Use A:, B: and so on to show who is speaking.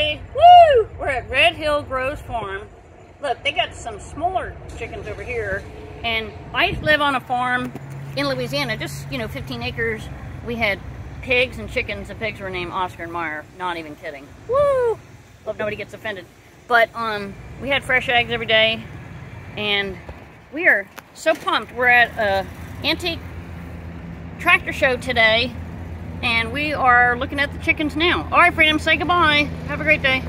A: everybody. Woo! We're at Red Hill Groves Farm. Look, they got some smaller chickens over here. And I live on a farm in Louisiana, just, you know, 15 acres. We had pigs and chickens. The pigs were named Oscar and Meyer. Not even kidding. Woo! Hope nobody gets offended. But um, we had fresh eggs every day. And we are so pumped. We're at a antique tractor show today and we are looking at the chickens now. All right, Freedom, say goodbye. Have a great day.